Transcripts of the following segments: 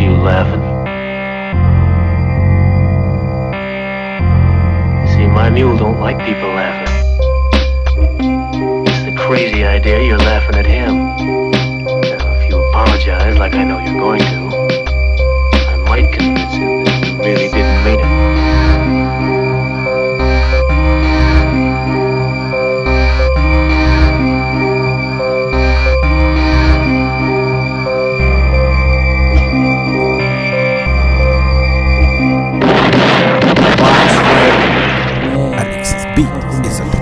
you laughing. See, my mule don't like people laughing. It's the crazy idea you're laughing at him. Now, if you apologize like I know you're going to,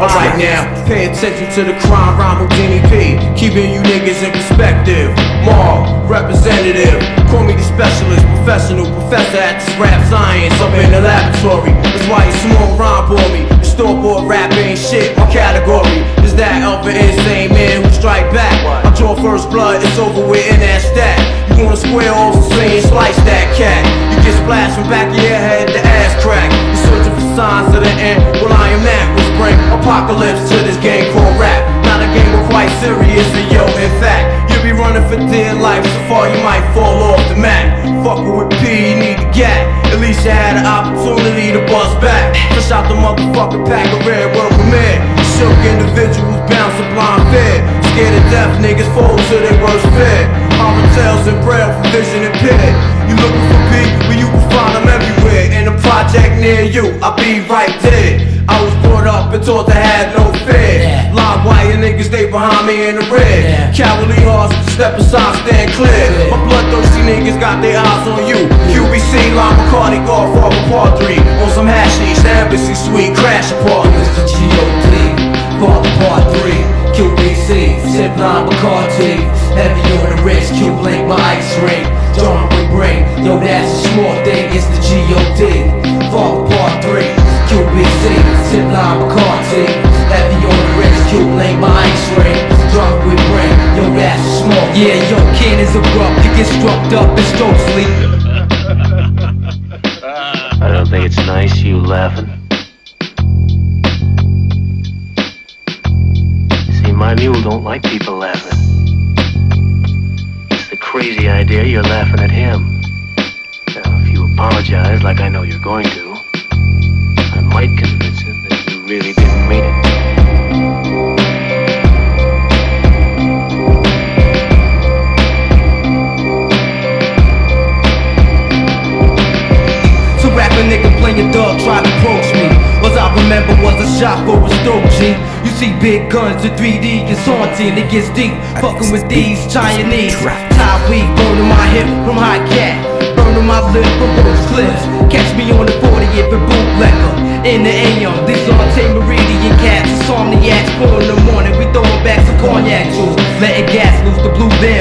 Alright now, pay attention to the crime rhyme Houdini P. Keeping you niggas in perspective. Mark, representative. Call me the specialist, professional professor at this rap science up in the laboratory. That's why you small rhyme for me. The store rap ain't shit. My category is that an insane man who strike back. I draw first blood, it's over with and that's that. You wanna square off the same slice that cat. You get splashed from back of your head to ass crack. You're searching for signs of the end. Bring apocalypse to this game called rap. Not a game we're quite serious, and yo, in fact, you'll be running for dear life so far you might fall off the map. Fucking with P, you need to get. At least you had an opportunity to bust back. Push out the motherfucking pack of red world premiere. Shook individuals bounce a blind fear. Scared to death, niggas fall to their worst fear. Tales and prayer for vision and pit. You looking for P, but you can find them everywhere. In a project near you, I'll be right there. I was brought up and taught to have no fear. Live wire niggas, they behind me in the red. Cowardly hearts, step aside, stand clear. My bloodthirsty niggas got their eyes on you. QBC, Lime Bacardi, Godfather Part 3. On some hashish, the embassy suite, crash apartments. Mr. G.O.D. Father Part 3 QBC Zip line Bacardi. Heavy on the wrist Cuban link my ice ring. John we bring Yo that's a small thing It's the G.O.D. Father Part 3 QBC Zip line Bacardi. Heavy on the wrist Cuban link my ice ring. John we bring Yo that's a small Yeah yo can is abrupt You get struck up and stroke sleep I don't think it's nice you laughing. My mule don't like people laughing. It's the crazy idea you're laughing at him. Now, if you apologize like I know you're going to, remember was a shot for a stove G. You see big guns, the 3D is haunting, it gets deep. Fucking with these Chinese. Tie weed, burning my hip from high cat. Burning my lip from those clips. Catch me on the 40th and bootlegger. In the AM, these on Meridian cats. Insomniacs, four in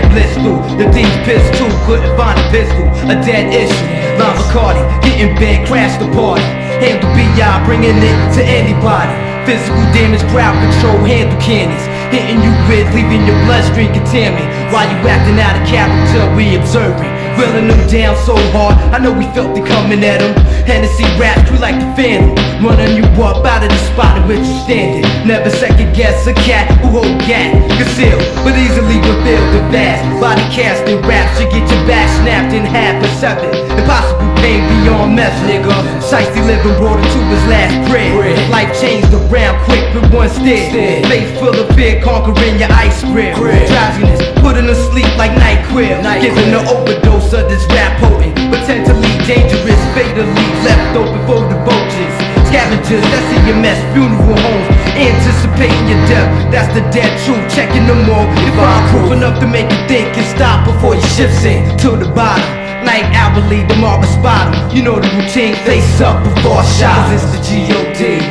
blitz through. The D's pistol, couldn't find a pistol. A dead issue. Lime Bacardi, getting bent, crash the party. Handle BI, bringing it to anybody. Physical damage, crowd control, handle cannons. Hitting you with, leaving your bloodstream contaminated. While you acting out of character, we observing. Reeling them down so hard, I know we felt it coming at them. Hennessy raps, we like the family. Running you up out of the spot in which you standing. Never second guess a cat who hold gat. Concealed, but easily revealed the vast. Body casting raps, you get your back snapped in half or seven. Pain beyond measure, nigga. Shiesty living brought it to his last bread. Life changed around quick with one stare. Face full of fear, conquering your ice grip. Drowsiness, putting to sleep like night crib. Giving an overdose of this rap potent. Potentially dangerous, fatally left open for the vultures. Scavengers, that's in your mess, funeral homes. Anticipating your death, that's the dead truth. Checking them all. If I'm proof enough to make you think and stop before you shift in to the bottom. Night hourly, the marble spot 'em. You know the routine, face up before shots. It's the G.O.D.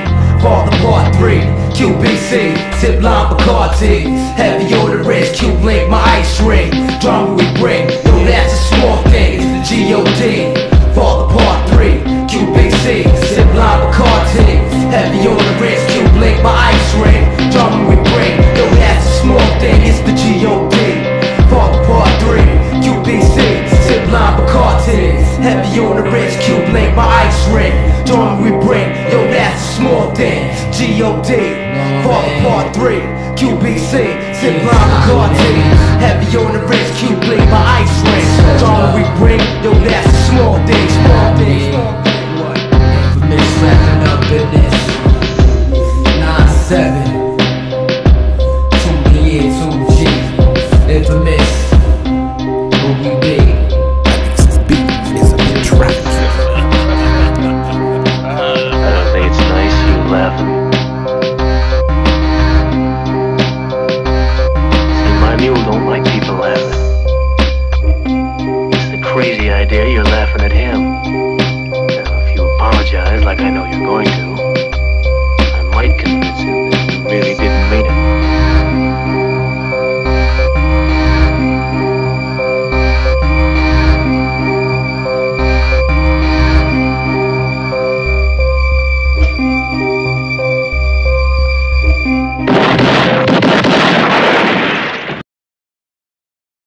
Father Part 3, QBC, Tip line Bacardi. Heavy on the wrist, Cuban link, my ice ring. Drama G.O.D. Far part three, QBC, sit round the Heavy on the wrist, Q blink, my ice ring. All we bring, yo, that's a small thing, small thing. Infamous wrapping up in this. Nine seven. Laughing at